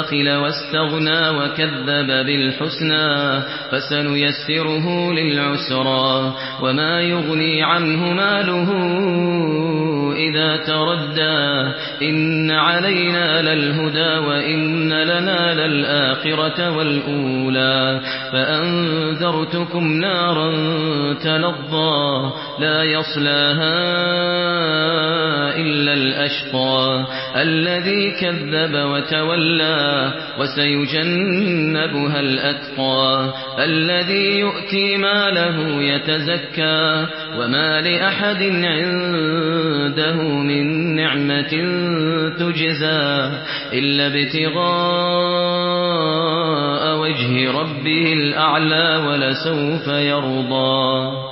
بخل واستغنى وكذب بالحسنى فسنيسره للعسرى وما يغني عنه ماله إذا تردى إن علينا للهدى وإن لنا للآخرة والأولى فأنذرتكم نارا تلظى لا يصلاها الأشقى الذي كذب وتولى وسيجنبها الأتقى الذي يؤتي ماله يتزكى وما لأحد عنده من نعمة تجزى إلا ابتغاء وجه ربه الأعلى ولسوف يرضى